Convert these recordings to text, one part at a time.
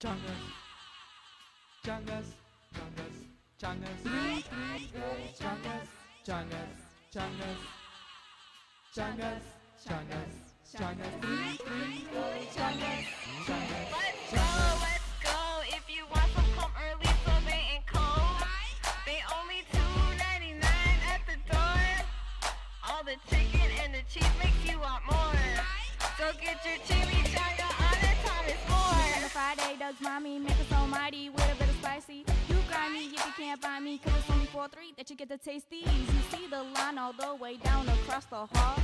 Changas, changas, changas, changas, changas, changas, changas, changas, changas, changas, changas, changas. Let's go, let's go. If you want some, come early so ain't cold. They only two ninety nine at the door. All the chicken and the cheese makes you want more. So get your chimichanga Doug's mommy make us almighty with a bit of spicy. You grind me if you can't buy me, cause it's only 4 3 that you get to taste these. You see the line all the way down across the hall.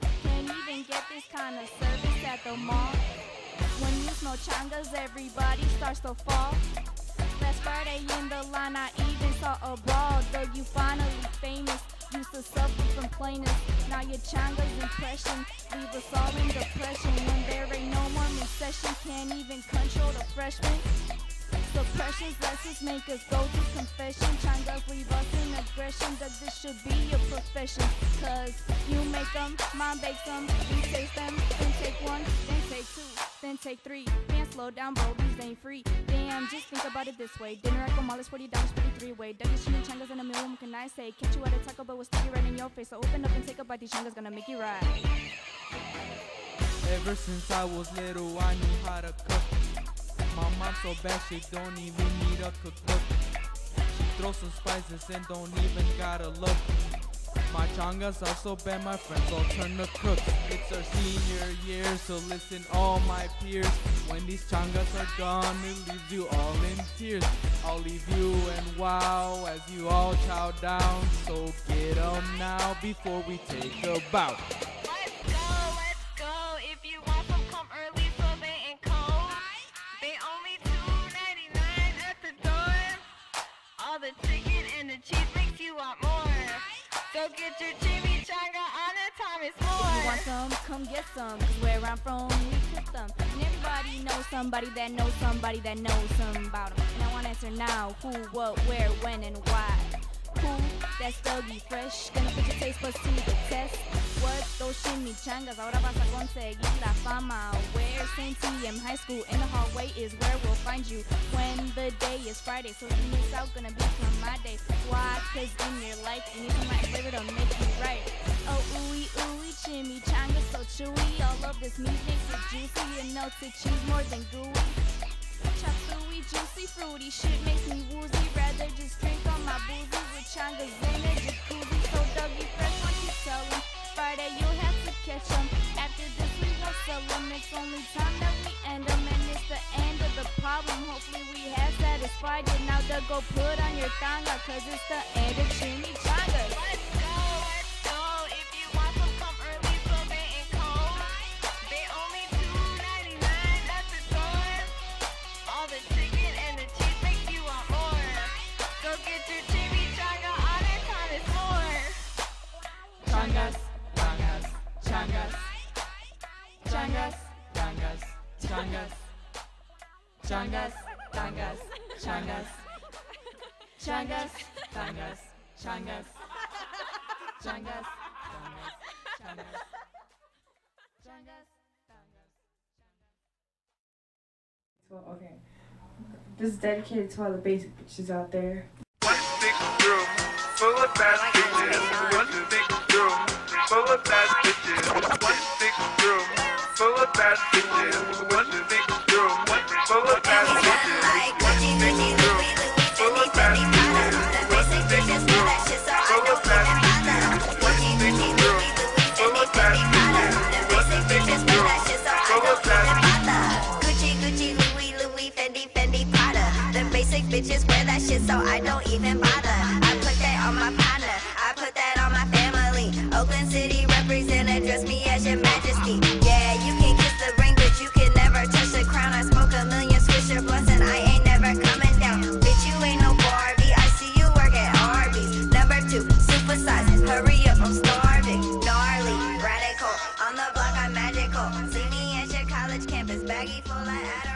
Can't even get this kind of service at the mall. When you smell changas, everybody starts to fall. Last Friday in the line, I even saw a brawl. Doug, you finally famous. Used to suffer from plainness. Now your changa's impression leave us all in depression. When there ain't no more session, can't even control the freshmen. Suppressions, lessons make us go to confession. Changas leave us in aggression. Doug, this should be your profession. Cause you make them, mom bakes them, we taste them. Then take one, then take two, then take three. Slow down, bro, these ain't free. Damn, just think about it this way. Dinner at Kamala's $40, 53 way. Doug is shooting changas in a meal, what can I say? Catch you at a Taco Bell with sticky right in your face. So open up and take a bite, these changas gonna make you right. Ever since I was little, I knew how to cook. My mom so bad she don't even need a cookbook. She throws some spices and don't even gotta look. My changas are so bad, my friends all turn to cooks. It's our senior year, so listen, all my peers. When these changas are gone, it leaves you all in tears. I'll leave you and wow as you all chow down. So get them now before we take a bow. The chicken and the cheese makes you want more. So get your chicken time is If you want some, come get some. Cause where I'm from, we cook them. And everybody knows somebody that knows somebody that knows some about them. And I want to answer now who, what, where, when, and why. Who? That's Dougie Fresh. Gonna put your taste buds to the test. Chimichangas. Ahora vas a conseguir la fama. Where? St. TM High School. In the hallway is where we'll find you. When the day is Friday. So you miss out, gonna become my day. Why? Cause in your life, you some right flavor to make you right. Oh, ooey, ooey, chimichanga so chewy. All of this meat makes it juicy and melted cheese more than gooey. Chop juicy, fruity shit makes me woozy. Rather just drink on my boozy with changas it. Now Doug, go put on your tanga. Cause it's the end of chimichangas. Let's go, let's go. If you want some, come early they ain't cold. They only two ninety nine at the. All the chicken and the cheese makes you want more. Go get your chimichanga on it, time is more. Changas, changas, changas, changas, changas, changas, changas, changas, changas, changas, changas, changas, changas, changas, Well, okay. This is dedicated to all the basic bitches out there. One big room full of bad bitches. One big room full of bad bitches. so I don't even bother. I put that on my partner, I put that on my family. Oakland City represent, address me as your majesty. Yeah, you can kiss the ring, but you can never touch the crown. I smoke a million Swisher blunts and I ain't never coming down. Bitch, you ain't no Barbie, I see you work at Arby's. Number two, supersize, hurry up, I'm starving. Gnarly, radical, on the block I'm magical. See me at your college campus, baggy full of